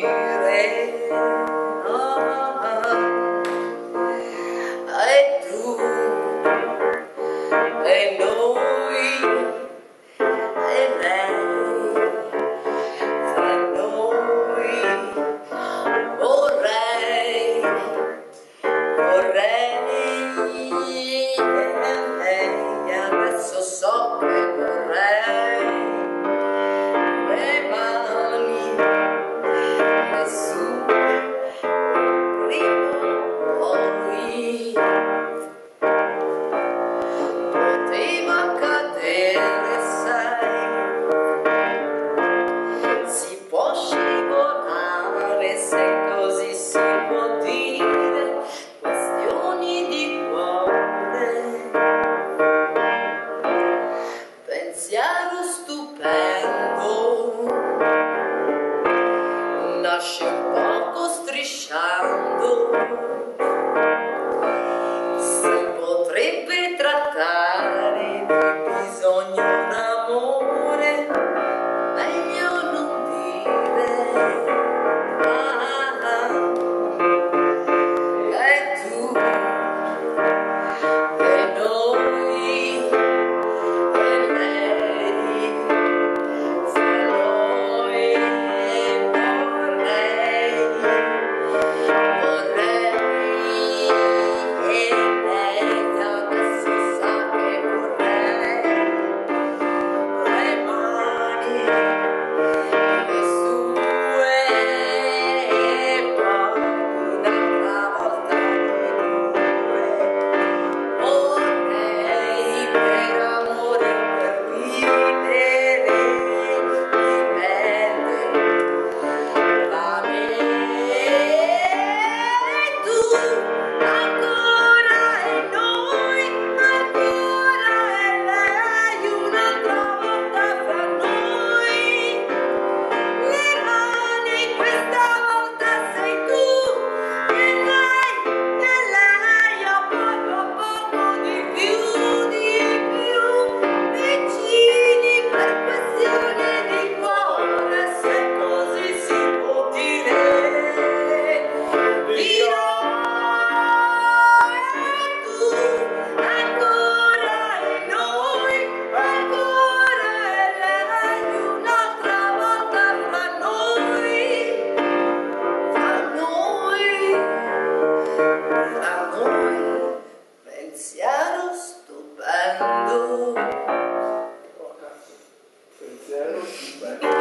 I do. I know. Parlare disseram que vai.